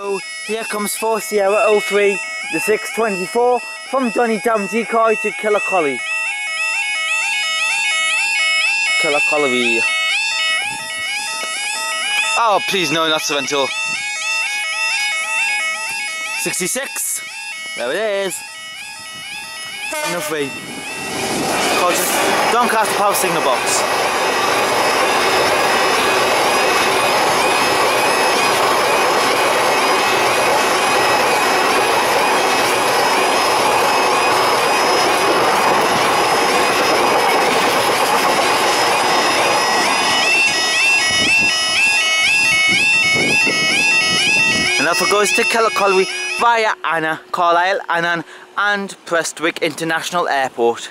So here comes 4 Sierra 03, the 624 from Donnytown Decoy to Killoch Colliery. Killacolly. Oh, please no, not Sorrento. 66. There it is. No free. Cautious. Doncaster power signal box. Off it goes to Killoch Colliery via Anna, Carlisle, Annan and Prestwick International Airport.